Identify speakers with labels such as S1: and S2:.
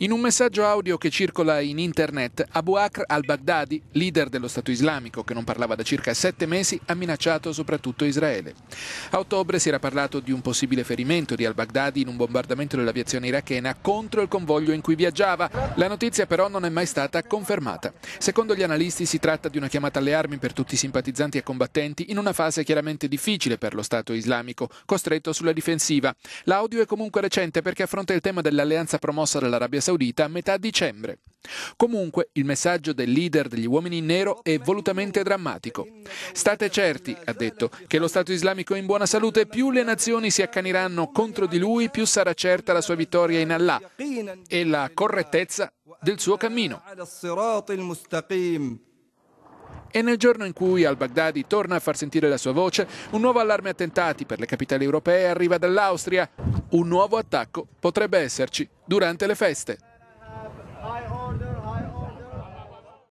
S1: In un messaggio audio che circola in internet, Abu Akr al-Baghdadi, leader dello Stato islamico che non parlava da circa sette mesi, ha minacciato soprattutto Israele. A ottobre si era parlato di un possibile ferimento di al-Baghdadi in un bombardamento dell'aviazione irachena contro il convoglio in cui viaggiava. La notizia però non è mai stata confermata. Secondo gli analisti si tratta di una chiamata alle armi per tutti i simpatizzanti e combattenti in una fase chiaramente difficile per lo Stato islamico, costretto sulla difensiva. L'audio è comunque recente perché affronta il tema dell'alleanza promossa dall'Arabia Saudita a metà dicembre. Comunque, il messaggio del leader degli uomini in nero è volutamente drammatico. State certi, ha detto, che lo Stato islamico è in buona salute, più le nazioni si accaniranno contro di lui, più sarà certa la sua vittoria in Allah e la correttezza del suo cammino. E nel giorno in cui al-Baghdadi torna a far sentire la sua voce, un nuovo allarme attentati per le capitali europee arriva dall'Austria. Un nuovo attacco potrebbe esserci durante le feste.